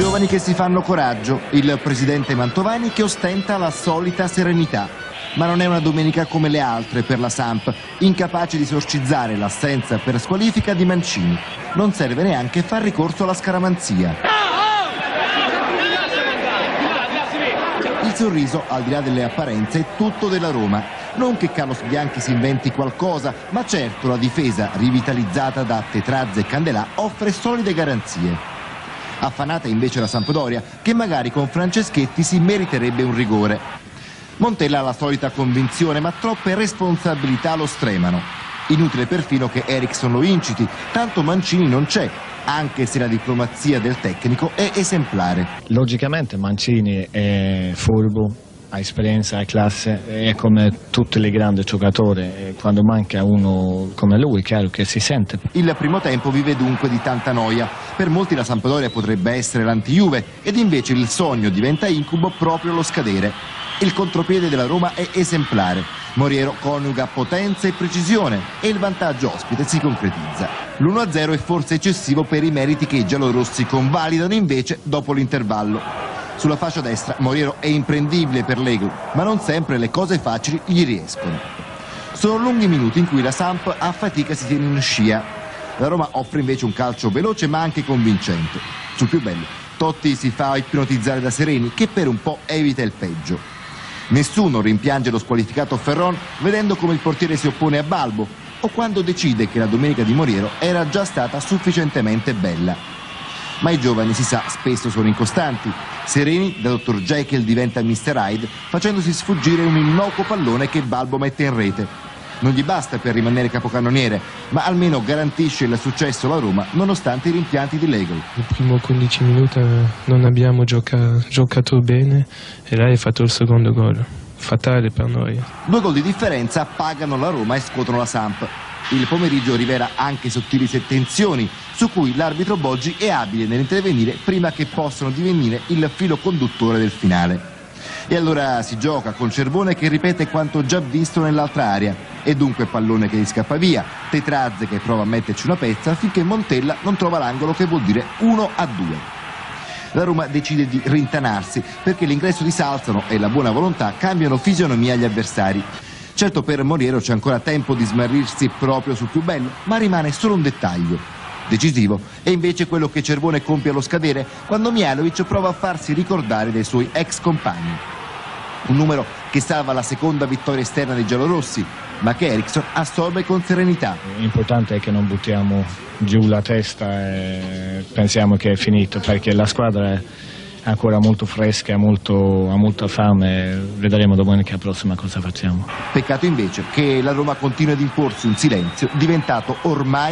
giovani che si fanno coraggio, il presidente Mantovani che ostenta la solita serenità. Ma non è una domenica come le altre per la Samp, incapace di esorcizzare l'assenza per squalifica di Mancini. Non serve neanche far ricorso alla scaramanzia. Il sorriso, al di là delle apparenze, è tutto della Roma. Non che Carlos Bianchi si inventi qualcosa, ma certo la difesa, rivitalizzata da Tetrazze e Candelà, offre solide garanzie. Affanata invece la Sampdoria, che magari con Franceschetti si meriterebbe un rigore. Montella ha la solita convinzione, ma troppe responsabilità lo stremano. Inutile perfino che Ericsson lo inciti, tanto Mancini non c'è, anche se la diplomazia del tecnico è esemplare. Logicamente Mancini è furbo, ha esperienza, ha classe, è come tutti i grandi giocatori quando manca uno come lui, chiaro che si sente. Il primo tempo vive dunque di tanta noia. Per molti la Sampdoria potrebbe essere l'anti-Juve ed invece il sogno diventa incubo proprio lo scadere. Il contropiede della Roma è esemplare. Moriero coniuga potenza e precisione e il vantaggio ospite si concretizza. L'1-0 è forse eccessivo per i meriti che i giallorossi convalidano invece dopo l'intervallo. Sulla fascia destra Moriero è imprendibile per l'Ego, ma non sempre le cose facili gli riescono. Sono lunghi minuti in cui la Samp a fatica si tiene in scia. La Roma offre invece un calcio veloce ma anche convincente. Sul più bello, Totti si fa ipnotizzare da Sereni che per un po' evita il peggio. Nessuno rimpiange lo squalificato Ferron vedendo come il portiere si oppone a Balbo o quando decide che la domenica di Moriero era già stata sufficientemente bella ma i giovani si sa spesso sono incostanti. Sereni da Dr. Jekyll diventa Mr. Hyde facendosi sfuggire un innocuo pallone che Balbo mette in rete. Non gli basta per rimanere capocannoniere, ma almeno garantisce il successo alla Roma nonostante i rimpianti di Legol. Il primo 15 minuti non abbiamo gioca giocato bene e lei ha fatto il secondo gol. Fatale per noi. Due gol di differenza pagano la Roma e scuotono la Samp. Il pomeriggio rivela anche sottili tensioni su cui l'arbitro Boggi è abile nell'intervenire prima che possano divenire il filo conduttore del finale. E allora si gioca con Cervone che ripete quanto già visto nell'altra area e dunque pallone che gli scappa via, Tetrazze che prova a metterci una pezza finché Montella non trova l'angolo che vuol dire 1 a 2. La Roma decide di rintanarsi perché l'ingresso di Salzano e la buona volontà cambiano fisionomia agli avversari. Certo per Moriero c'è ancora tempo di smarrirsi proprio sul più bello, ma rimane solo un dettaglio. Decisivo è invece quello che Cervone compie allo scadere quando Mialovic prova a farsi ricordare dai suoi ex compagni. Un numero che salva la seconda vittoria esterna dei giallorossi, ma che Ericsson assorbe con serenità. L'importante è che non buttiamo giù la testa e pensiamo che è finito, perché la squadra è ancora molto fresca, molto, ha molta fame, vedremo domenica prossima cosa facciamo. Peccato invece che la Roma continua ad imporsi un silenzio diventato ormai